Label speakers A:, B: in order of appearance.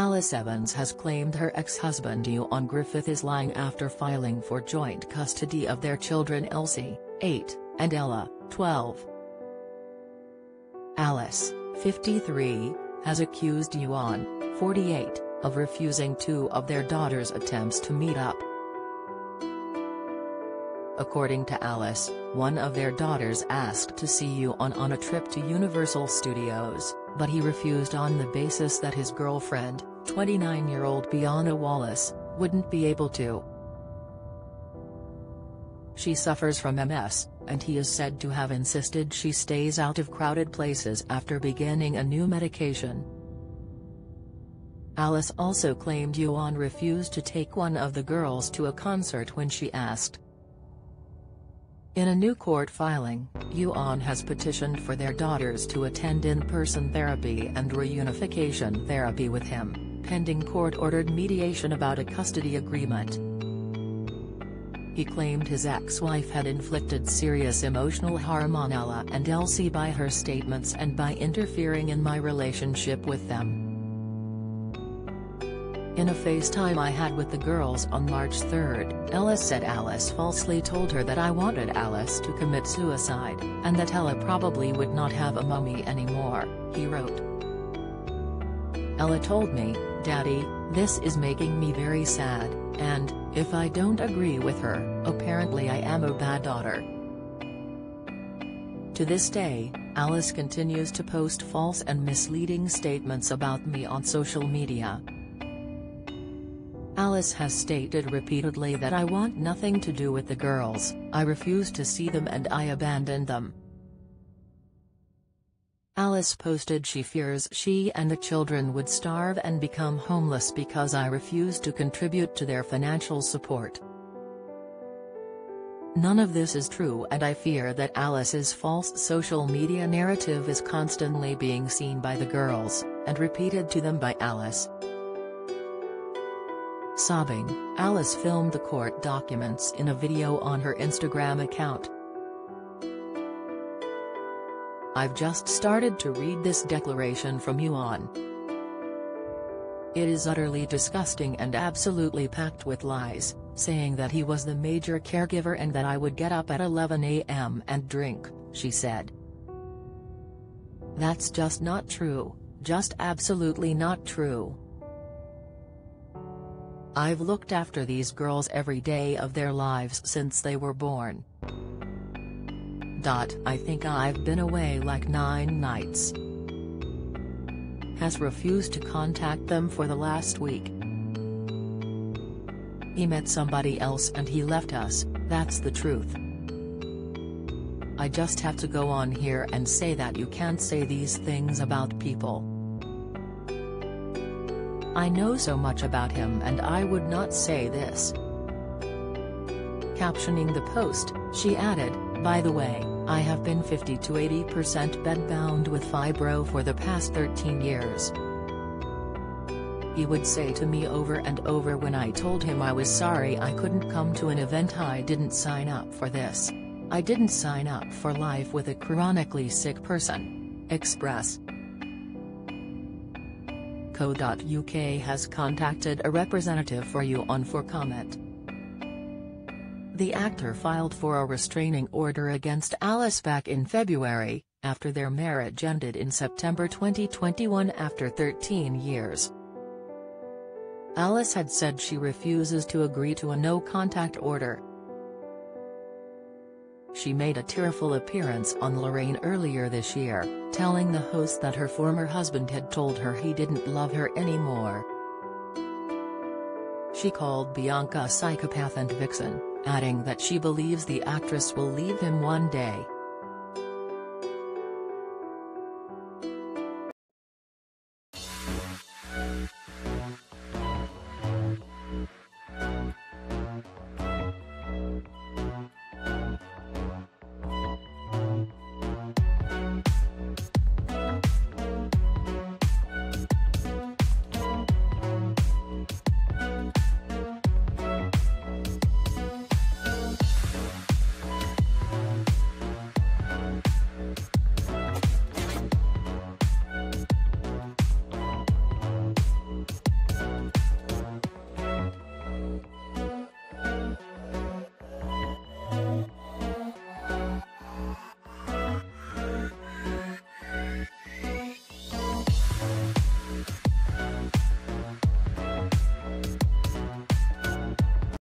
A: Alice Evans has claimed her ex-husband Ioan Gruffudd is lying after filing for joint custody of their children Elsie, 8, and Ella, 12. Alice, 53, has accused Ioan, 48, of refusing two of their daughters' attempts to meet up. According to Alice, one of their daughters asked to see Ioan on a trip to Universal Studios, but he refused on the basis that his girlfriend, 29-year-old Bianca Wallace, wouldn't be able to. She suffers from MS, and he is said to have insisted she stays out of crowded places after beginning a new medication. Alice also claimed Ioan refused to take one of the girls to a concert when she asked. In a new court filing, Ioan has petitioned for their daughters to attend in-person therapy and reunification therapy with him, pending court-ordered mediation about a custody agreement. He claimed his ex-wife had inflicted serious emotional harm on Ella and Elsie by her statements and by interfering in my relationship with them. In a FaceTime I had with the girls on March 3, Ella said Alice falsely told her that I wanted Alice to commit suicide, and that Ella probably would not have a mummy anymore, he wrote. Ella told me, Daddy, this is making me very sad, and, if I don't agree with her, apparently I am a bad daughter. To this day, Alice continues to post false and misleading statements about me on social media. Alice has stated repeatedly that I want nothing to do with the girls, I refuse to see them and I abandoned them. Alice posted she fears she and the children would starve and become homeless because I refuse to contribute to their financial support. None of this is true and I fear that Alice's false social media narrative is constantly being seen by the girls, and repeated to them by Alice. Sobbing, Alice filmed the court documents in a video on her Instagram account. I've just started to read this declaration from Ioan. It is utterly disgusting and absolutely packed with lies, saying that he was the major caregiver and that I would get up at 11 a.m. and drink, she said. That's just not true, just absolutely not true. I've looked after these girls every day of their lives since they were born. I think I've been away like nine nights. Has refused to contact them for the last week. He met somebody else and he left us, that's the truth. I just have to go on here and say that you can't say these things about people. I know so much about him and I would not say this. Captioning the post, she added, by the way, I have been 50 to 80% bedbound with fibro for the past 13 years. He would say to me over and over when I told him I was sorry I couldn't come to an event I didn't sign up for this. I didn't sign up for life with a chronically sick person. Express co.uk has contacted a representative for Ioan for comment. The actor filed for a restraining order against Alice back in February, after their marriage ended in September 2021 after 13 years. Alice had said she refuses to agree to a no-contact order, she made a tearful appearance on Lorraine earlier this year, telling the host that her former husband had told her he didn't love her anymore. She called Bianca a psychopath and vixen, adding that she believes the actress will leave him one day.